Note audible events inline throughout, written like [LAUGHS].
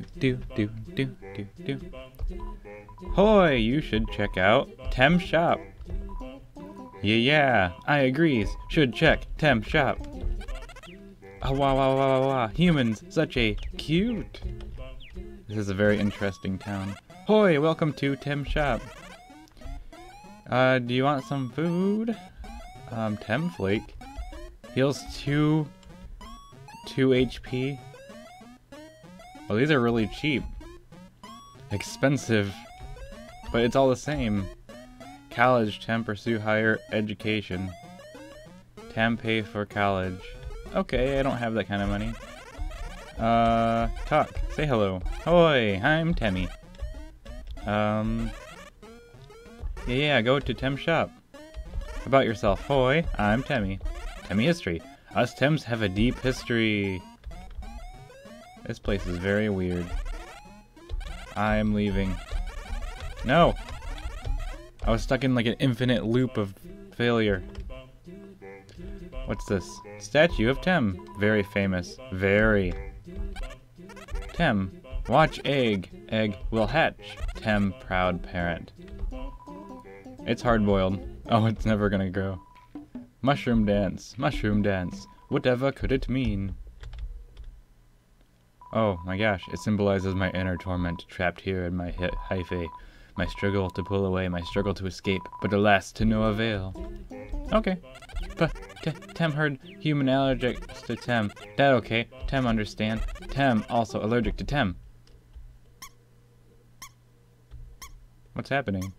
do do do do do do. Hoy, you should check out Tem Shop. Yeah, yeah, I agrees. Should check Tem Shop. Ah, wah, wah, wah, wah, wah. Humans, such a cute. This is a very interesting town. Hoy, welcome to Tem Shop. Uh, do you want some food? Um, Tem Flake. Heals 2... 2 HP. These are really cheap. Expensive. But it's all the same. College, Tem pursue higher education. Tem pay for college. Okay, I don't have that kind of money. Uh, talk. Say hello. Hoi, I'm Temmie. Um, yeah, yeah, go to Tem's shop. About yourself. Hoi, I'm Temmie. Temmie history. Us Tems have a deep history. This place is very weird. I'm leaving. No! I was stuck in like an infinite loop of failure. What's this? Statue of Tem. Very famous. Very. Tem. Watch egg. Egg will hatch. Tem, proud parent. It's hard-boiled. Oh, it's never gonna grow. Mushroom dance. Mushroom dance. Whatever could it mean? Oh my gosh, it symbolizes my inner torment trapped here in my hyphae. My struggle to pull away, my struggle to escape, but alas, to no avail. Okay. But Tem heard human allergic to Tem. That okay. Tem understand. Tem also allergic to Tem. What's happening?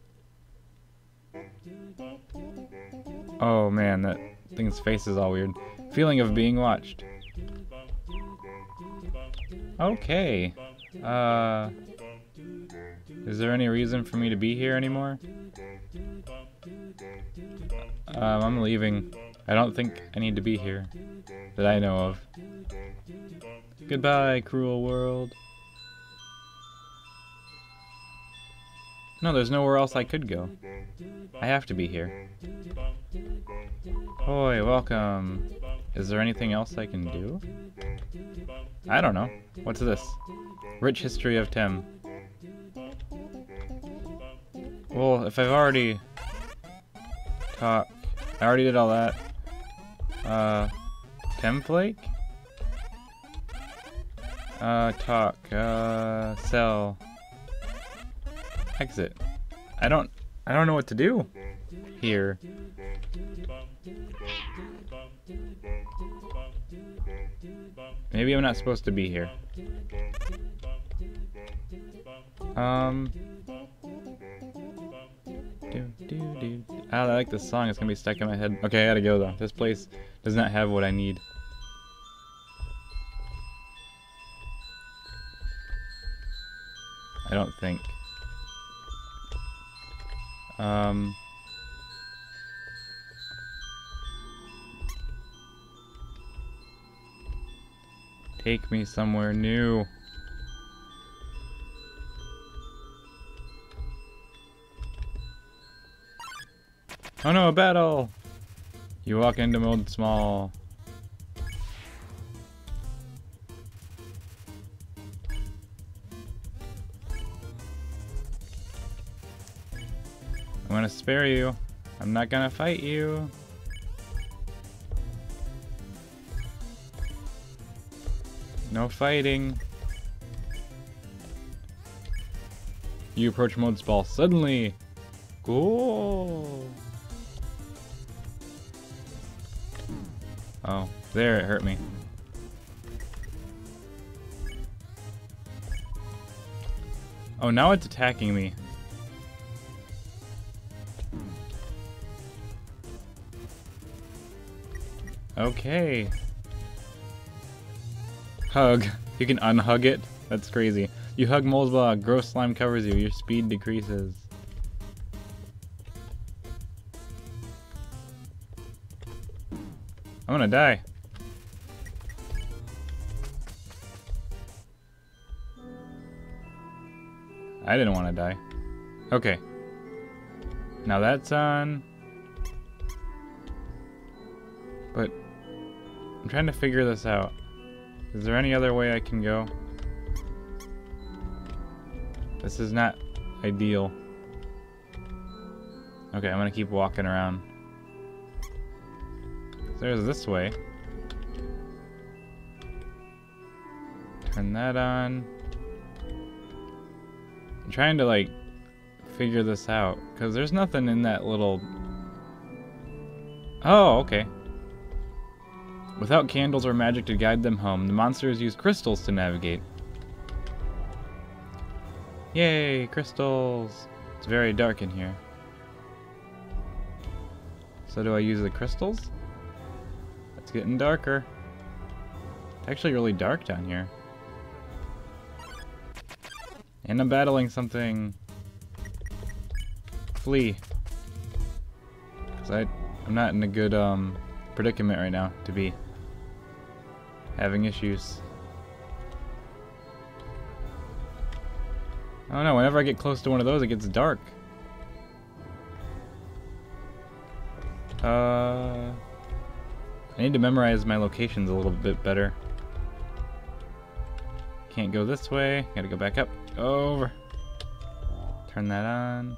Oh man, that thing's face is all weird. Feeling of being watched. Okay. Uh... Is there any reason for me to be here anymore? Um, I'm leaving. I don't think I need to be here. That I know of. Goodbye, cruel world. No, there's nowhere else I could go. I have to be here. Hoi, welcome. Is there anything else I can do? I don't know. What's this? Rich history of Tem. Well, if I've already talk, I already did all that. Uh, template? Uh, talk, uh, sell, exit. I don't, I don't know what to do here. Maybe I'm not supposed to be here. Um. I like this song. It's gonna be stuck in my head. Okay, I gotta go though. This place does not have what I need. I don't think. Um. Take me somewhere new. Oh no, a battle! You walk into Moldsmal. I'm gonna spare you. I'm not gonna fight you. No fighting. You approach Moldsmal suddenly. Cool. Oh, there it hurt me. Oh, now it's attacking me. Okay. Hug. You can unhug it? That's crazy. You hug Moldsmal, gross slime covers you, your speed decreases. I'm gonna die. I didn't want to die. Okay. Now that's on. But I'm trying to figure this out. Is there any other way I can go? This is not ideal. Okay, I'm gonna keep walking around. There's this way. Turn that on. I'm trying to like figure this out because there's nothing in that little. Oh, okay. Without candles or magic to guide them home, the monsters use crystals to navigate. Yay, crystals! It's very dark in here. So do I use the crystals? It's getting darker. It's actually really dark down here. And I'm battling something. Flee. Cause I, I'm not in a good um, predicament right now to be having issues. I don't know, whenever I get close to one of those it gets dark. Uh, I need to memorize my locations a little bit better. Can't go this way. Gotta go back up. Over. Turn that on.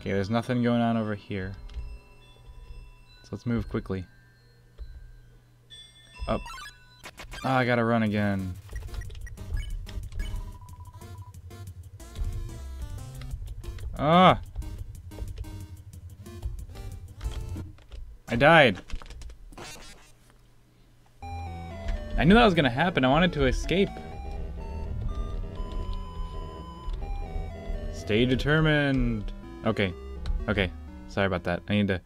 Okay, there's nothing going on over here. Let's move quickly. Up. Oh, I gotta run again. Ah! I died. I knew that was gonna happen. I wanted to escape. Stay determined. Okay. Okay. Sorry about that. I need to...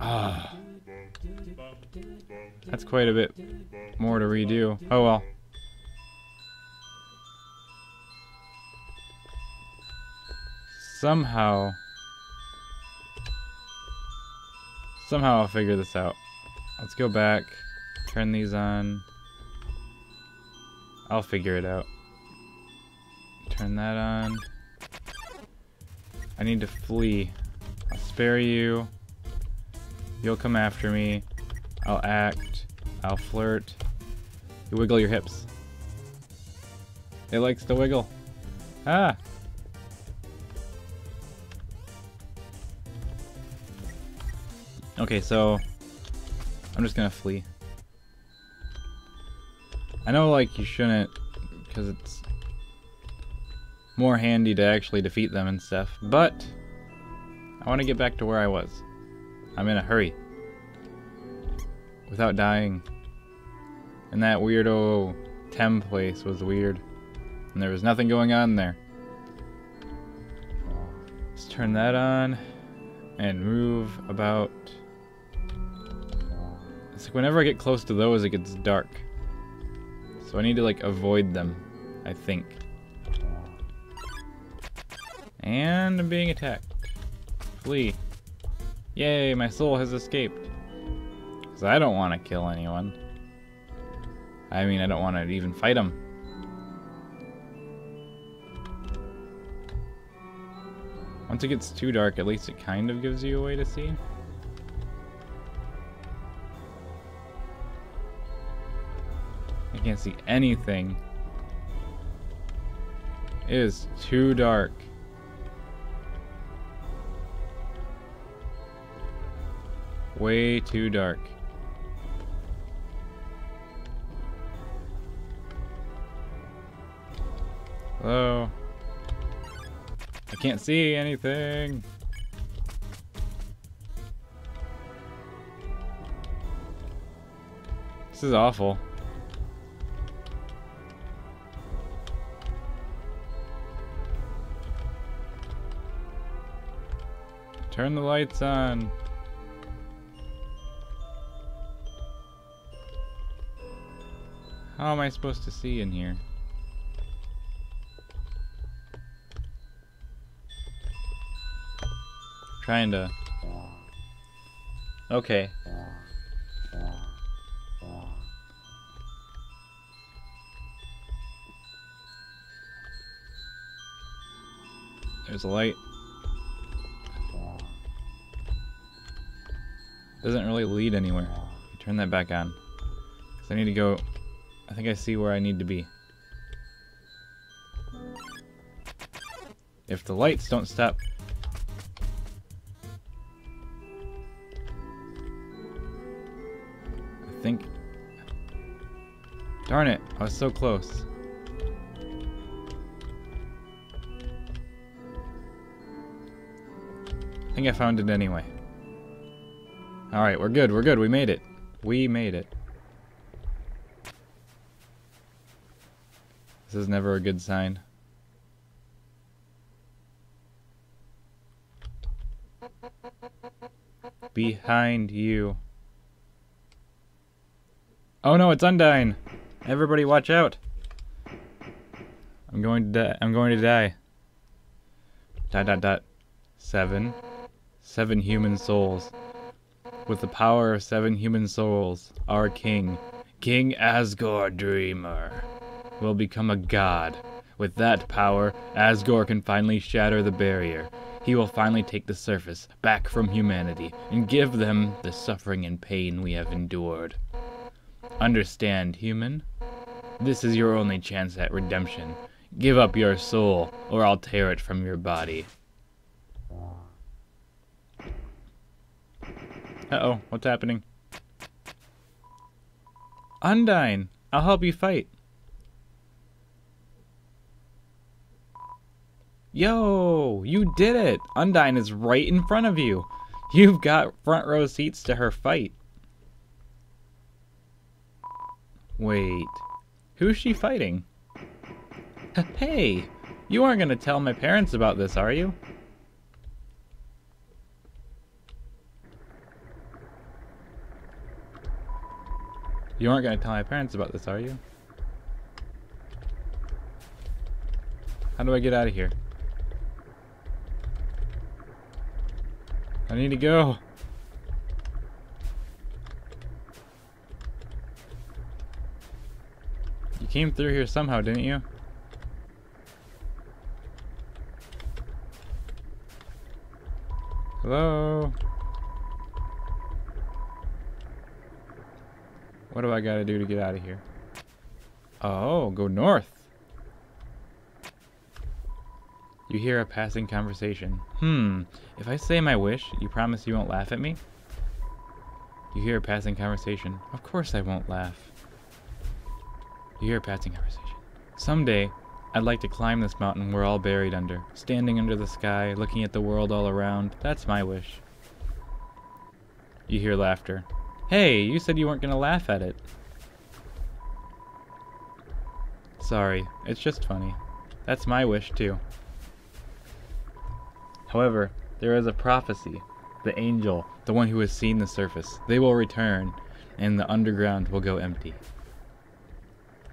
Ah. That's quite a bit more to redo. Oh well. Somehow... Somehow I'll figure this out. Let's go back, turn these on. I'll figure it out. Turn that on. I need to flee. I'll spare you. You'll come after me. I'll act. I'll flirt. You wiggle your hips. It likes to wiggle. Ah! Okay, so I'm just gonna flee. I know, like, you shouldn't, because it's more handy to actually defeat them and stuff, but I want to get back to where I was. I'm in a hurry. Without dying. And that weirdo Tem place was weird. And there was nothing going on there. Let's turn that on and move about it's like whenever I get close to those, it gets dark. So I need to, like, avoid them, I think. And I'm being attacked. Flee. Yay, my soul has escaped. Because I don't want to kill anyone. I mean, I don't want to even fight them. Once it gets too dark, at least it kind of gives you a way to see. I can't see anything. It is too dark. Way too dark. Hello? I can't see anything. This is awful. Turn the lights on. How am I supposed to see in here? Trying to... Okay. There's a light. Doesn't really lead anywhere. Turn that back on. Because I need to go... I think I see where I need to be. If the lights don't stop... I think... Darn it, I was so close. I think I found it anyway. Alright, we're good, we're good, we made it. We made it. This is never a good sign. Behind you. Oh no, it's Undyne! Everybody watch out! I'm going to die. I'm going to die. Dot dot dot. Seven. Seven human souls. With the power of seven human souls, our king, King Asgore Dreemurr, will become a god. With that power, Asgore can finally shatter the barrier. He will finally take the surface back from humanity and give them the suffering and pain we have endured. Understand, human? This is your only chance at redemption. Give up your soul, or I'll tear it from your body. Uh-oh, what's happening? Undyne, I'll help you fight. Yo, you did it! Undyne is right in front of you. You've got front row seats to her fight. Wait, who's she fighting? [LAUGHS] Hey, you aren't gonna tell my parents about this, are you? You aren't gonna tell my parents about this, are you? How do I get out of here? I need to go. You came through here somehow, didn't you? Hello? What do I gotta do to get out of here? Oh, go north. You hear a passing conversation. Hmm, if I say my wish, you promise you won't laugh at me? You hear a passing conversation. Of course I won't laugh. You hear a passing conversation. Someday, I'd like to climb this mountain we're all buried under, standing under the sky, looking at the world all around. That's my wish. You hear laughter. Hey, you said you weren't gonna laugh at it. Sorry, it's just funny. That's my wish, too. However, there is a prophecy. The angel, the one who has seen the surface, they will return, and the underground will go empty.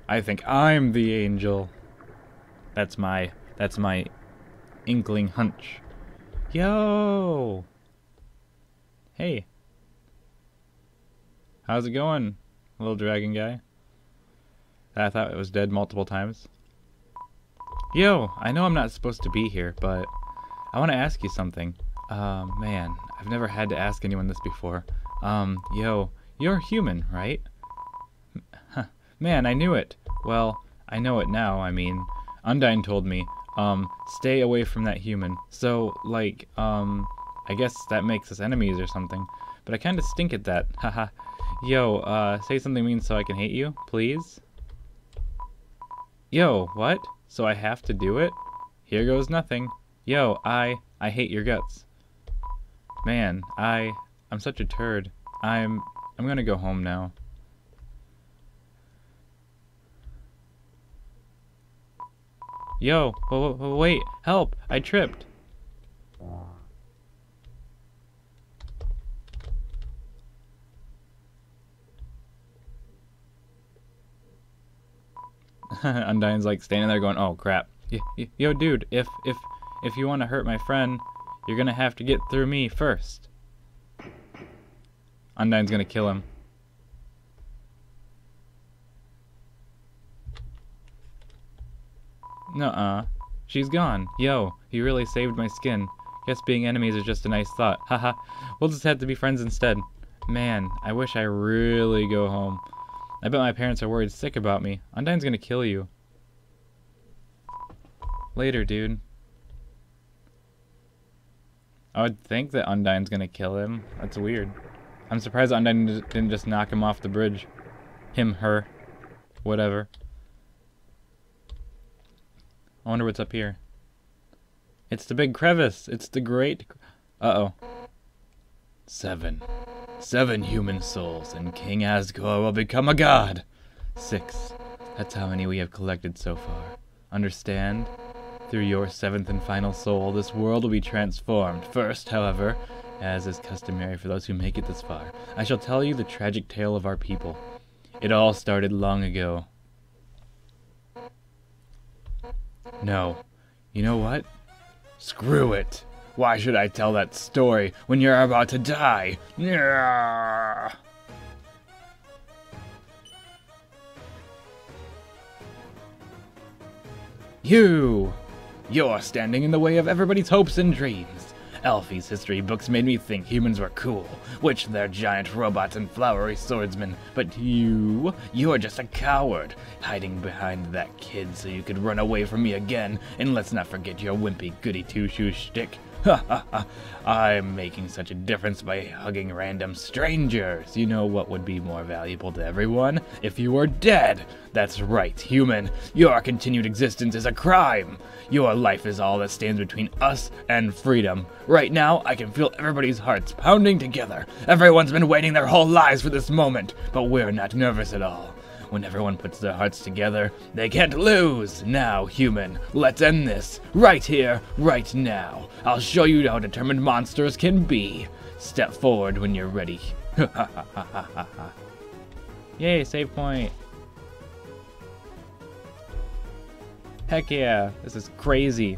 I think I'm the angel. That's my that's my inkling hunch. Yo! Hey. How's it going, little dragon guy? I thought it was dead multiple times. Yo, I know I'm not supposed to be here, but I want to ask you something. Uh, man, I've never had to ask anyone this before. Um, yo, you're human, right? Man, I knew it. Well, I know it now, I mean. Undyne told me, um, stay away from that human. So, like, um, I guess that makes us enemies or something. But I kinda stink at that. [LAUGHS] Haha. Yo, uh, say something mean so I can hate you, please? Yo, what? So I have to do it? Here goes nothing. Yo, I, I hate your guts. Man, I, I'm such a turd. I'm, I'm gonna go home now. Yo, wait, help, I tripped. [LAUGHS] Undyne's like standing there going, oh crap. Yo, dude, if, if, if you want to hurt my friend, you're gonna have to get through me first. Undyne's gonna kill him. Nuh-uh. She's gone. Yo, you really saved my skin. Guess being enemies is just a nice thought. [LAUGHS] Haha. we'll just have to be friends instead. Man, I wish I really go home. I bet my parents are worried sick about me. Undyne's gonna kill you. Later, dude. I would think that Undyne's gonna kill him. That's weird. I'm surprised Undyne didn't just knock him off the bridge. Him, her, whatever. I wonder what's up here. It's the big crevice. It's the great... Uh-oh. Seven. Seven human souls, and King Asgore will become a god. Six. That's how many we have collected so far. Understand? Through your seventh and final soul, this world will be transformed. First, however, as is customary for those who make it this far, I shall tell you the tragic tale of our people. It all started long ago. No. You know what? Screw it. Why should I tell that story when you're about to die? You! You're standing in the way of everybody's hopes and dreams. Alphys's history books made me think humans were cool, which they're giant robots and flowery swordsmen. But you, you're just a coward, hiding behind that kid so you could run away from me again. And let's not forget your wimpy goody two-shoes shtick. Ha ha ha! I'm making such a difference by hugging random strangers. You know what would be more valuable to everyone? If you were dead! That's right, human. Your continued existence is a crime. Your life is all that stands between us and freedom. Right now, I can feel everybody's hearts pounding together. Everyone's been waiting their whole lives for this moment, but we're not nervous at all. When everyone puts their hearts together, they can't lose! Now, human, let's end this. Right here, right now. I'll show you how determined monsters can be. Step forward when you're ready. [LAUGHS] Yay, save point. Heck yeah, this is crazy.